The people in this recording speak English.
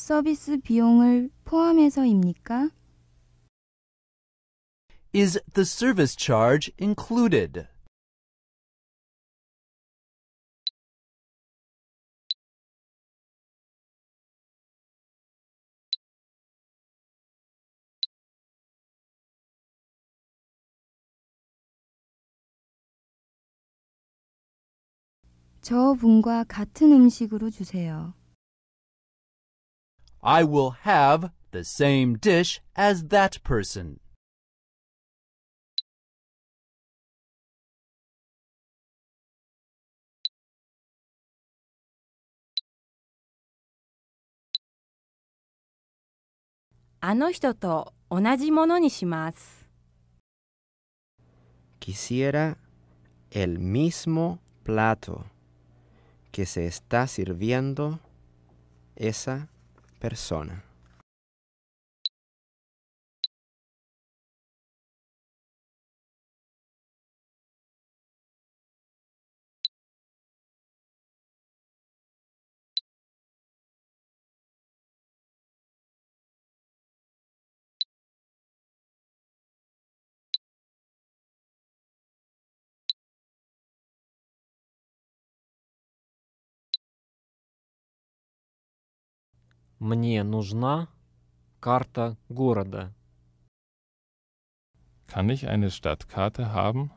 서비스 비용을 포함해서입니까? Is the service charge included? 저 분과 같은 음식으로 주세요. I will have the same dish as that person. Quisiera el mismo plato que se está sirviendo esa persona. Мне нужна карта города. Kann ich eine Stadtkarte haben?